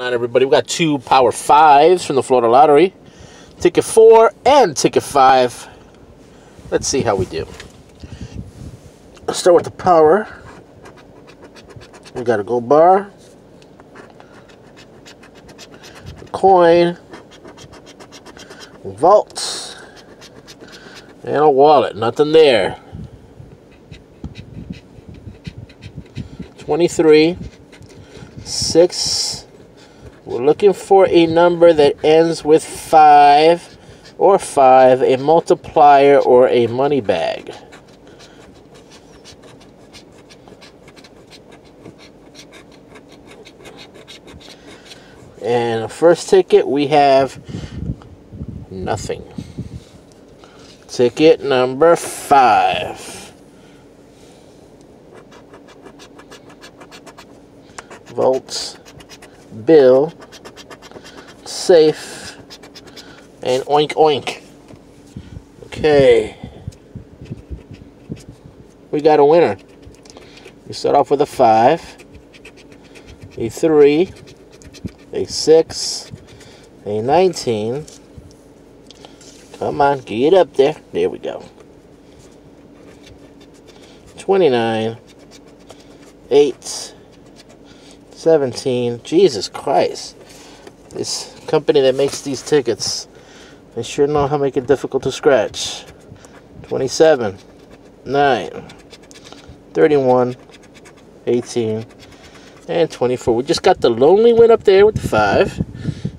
on everybody. We got two power fives from the florida lottery. Ticket four and ticket five. Let's see how we do. Let's start with the power. We got a gold bar. A coin. Vault. And a wallet. Nothing there. 23 6 we're looking for a number that ends with 5 or 5, a multiplier or a money bag. And the first ticket we have nothing. Ticket number 5. Volts bill, safe, and oink oink. Okay. We got a winner. We start off with a 5, a 3, a 6, a 19. Come on, get up there. There we go. 29, 8, 17. Jesus Christ. This company that makes these tickets, they sure know how to make it difficult to scratch. 27, 9, 31, 18, and 24. We just got the lonely win up there with the 5.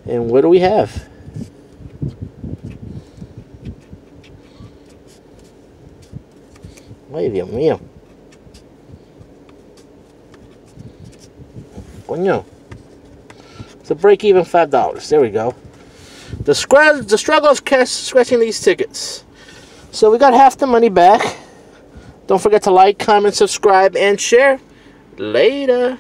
And what do we have? Ay, Dios mío. Coño. It's a break even $5. There we go. The, scr- the struggle of scratching these tickets. So we got half the money back. Don't forget to like, comment, subscribe, and share. Later.